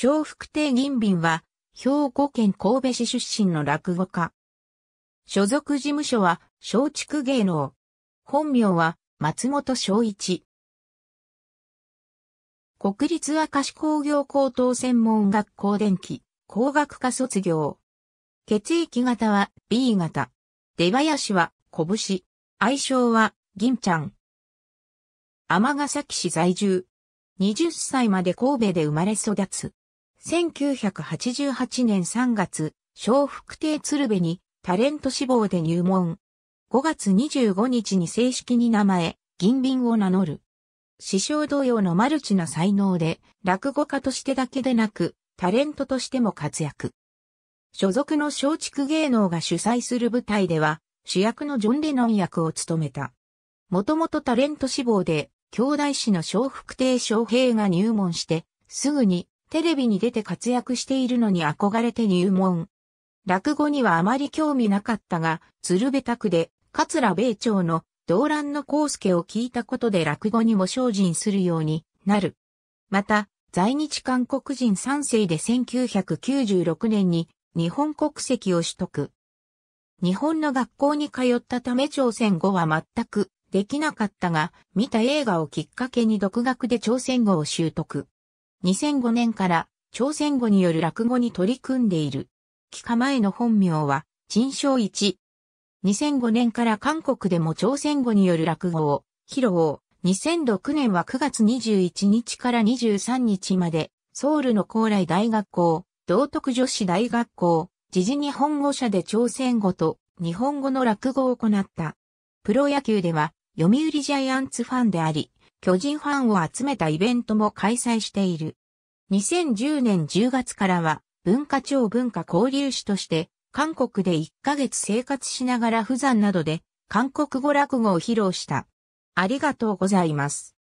小福亭銀瓶は、兵庫県神戸市出身の落語家。所属事務所は、松竹芸能。本名は、松本昭一。国立明石工業高等専門学校電気、工学科卒業。血液型は B 型。出囃子は拳。愛称は銀ちゃん。尼崎市在住。20歳まで神戸で生まれ育つ。1988年3月、小福亭鶴瓶にタレント志望で入門。5月25日に正式に名前、銀瓶を名乗る。師匠同様のマルチな才能で、落語家としてだけでなく、タレントとしても活躍。所属の松竹芸能が主催する舞台では、主役のジョン・レノン役を務めた。もともとタレント志望で、兄弟子の小福亭昌平が入門して、すぐにテレビに出て活躍しているのに憧れて入門。落語にはあまり興味なかったが、鶴瓶宅で、桂米朝の動乱の康介を聞いたことで落語にも精進するようになる。また、在日韓国人3世で1996年に日本国籍を取得。日本の学校に通ったため朝鮮語は全くできなかったが、見た映画をきっかけに独学で朝鮮語を習得。2005年から朝鮮語による落語に取り組んでいる。帰化前の本名は、陳正一。2005年から韓国でも朝鮮語による落語を披露。2006年は9月21日から23日まで、ソウルの高麗大学校、道徳女子大学校、時事日本語社で朝鮮語と日本語の落語を行った。プロ野球では、読売ジャイアンツファンであり、巨人ファンを集めたイベントも開催している。2010年10月からは、文化庁文化交流士として、韓国で1ヶ月生活しながら不山などで韓国語落語を披露した。ありがとうございます。